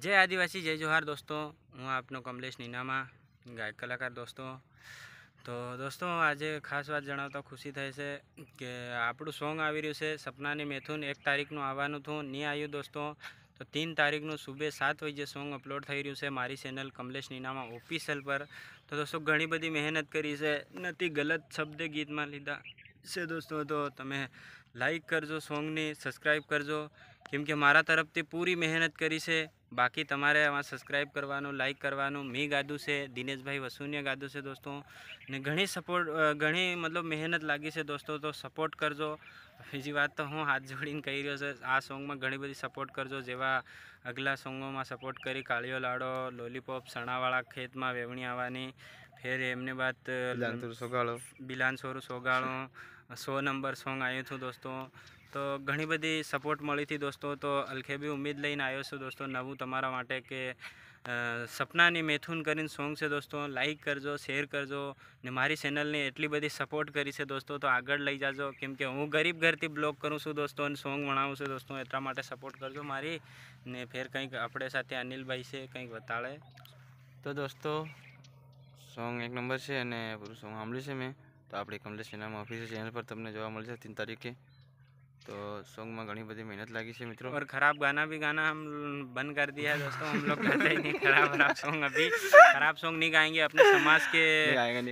જય આદિવાસી જય જોહાર દોસ્તો હું આપનો કમલેશ નીનામા ગાયક કલાકાર દોસ્તો તો દોસ્તો આજે ખાસ વાત જણાવતા ખુશી થાય છે કે આપણું સોંગ આવી રહ્યું છે સપનાની મેથુન એક તારીખનું આવવાનું હતું નહીં આવ્યું દોસ્તો તો તીન તારીખનું સુબે સાત વાગે સોંગ અપલોડ થઈ રહ્યું છે મારી ચેનલ કમલેશ નીનામા ઓફિશિયલ પર તો દોસ્તો ઘણી બધી મહેનત કરી છે નથી ગલત શબ્દ ગીતમાં લીધા છે દોસ્તો તો તમે લાઈક કરજો સોંગની સબસ્ક્રાઈબ કરજો કેમ કે મારા તરફથી પૂરી મહેનત કરી છે. બાકી તમારે આમાં સબસ્ક્રાઈબ કરવાનું લાઇક કરવાનું મેં ગાધું છે દિનેશભાઈ વસુનિયા ગાધું છે દોસ્તો. ને ઘણી સપોર્ટ ઘણી મતલબ મહેનત લાગી છે દોસ્તો તો સપોર્ટ કરજો. બીજી વાત તો હું હાથ જોડીને કહી રહ્યો છે આ સોંગમાં ઘણી બધી સપોર્ટ કરજો જેવા અગલા સોંગોમાં સપોર્ટ કરી કાળિયો લાડો લોલીપોપ સણાવાળા ખેતમાં વેવણી આવવાની ફેર એમને બાદ સોગાળો. બિલાન સોરું સોગાળો સો નંબર સોંગ આવ્યું હતું દોસ્તો. તો ઘણી બધી સપોર્ટ મળી હતી દોસ્તો. તો અલખે બી ઉમ્મીદ લઈને આવ્યો છું દોસ્તો નવું તમારા માટે કે સપનાની મેથુન કરીને સોંગ છે દોસ્તો. લાઈક કરજો શેર કરજો ને મારી ચેનલને એટલી બધી સપોર્ટ કરી છે દોસ્તો. તો આગળ લઈ જાજો. કેમ કે હું ગરીબ ઘરથી બ્લોગ કરું છું દોસ્તો અને સોંગ ભણાવું છું દોસ્તો. એટલા માટે સપોર્ટ કરજો મારી ને ફેર કંઈક આપણે સાથે અનિલભાઈ છે, કંઈક બતાડે તો દોસ્તો સોંગ એક નંબર છે અને પૂરું સોંગ સાંભળ્યું છે મેં. તો આપણે કમલેશ ઇનામ ઓફિસિયલ ચેનલ પર તમને જોવા મળશે, ત્રણ તારીખે. तो सॉन्ग में घनी बड़ी मेहनत लगी है मित्रों और खराब गाना भी गाना हम बंद कर दिया है दोस्तों। हम लोग कहते ही नहीं खराब खराब सॉन्ग अभी खराब सॉन्ग नहीं गाएँगे अपने समाज के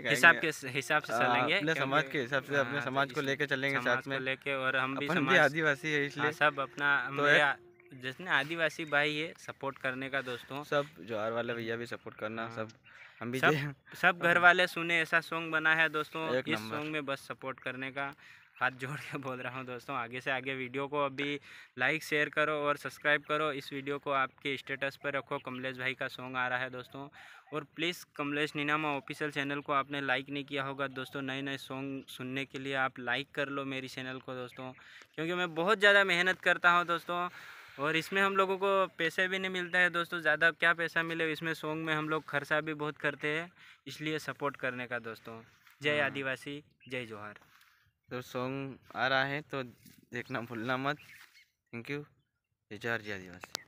हिसाब के हिसाब से हाँ, चलेंगे अपने समाज के हिसाब से हाँ, अपने तो समाज को लेके चलेंगे साथ में। लेके और हम भी समाज आदिवासी है इसलिए। हाँ, सब अपना तो जिसने आदिवासी भाई है सपोर्ट करने का दोस्तों। सब जोहार वाले भैया भी सपोर्ट करना सब हम भी सब, सब घर वाले सुने ऐसा सॉन्ग बना है दोस्तों। इस सॉन्ग में बस सपोर्ट करने का। हाथ जोड़ के बोल रहा हूँ दोस्तों आगे से आगे वीडियो को अभी लाइक शेयर करो और सब्सक्राइब करो। इस वीडियो को आपके स्टेटस पर रखो। कमलेश भाई का सॉन्ग आ रहा है दोस्तों। और please Kamlesh Ninama official channel को आपने लाइक नहीं किया होगा। दोस्तों नए नए सॉन्ग सुनने के लिए आप लाइक कर लो मेरी चैनल को दोस्तों। क्योंकि मैं बहुत ज़्यादा मेहनत करता हूँ दोस्तों। और इसमें हम लोगों को पैसे भी नहीं मिलता है दोस्तों। ज़्यादा क्या पैसा मिले इसमें सॉन्ग में? हम लोग खर्चा भी बहुत करते हैं। इसलिए सपोर्ट करने का दोस्तों। जय हाँ। आदिवासी जय जोहार। तो सॉन्ग आ रहा है तो देखना भूलना मत। थैंक यू जय आदिवासी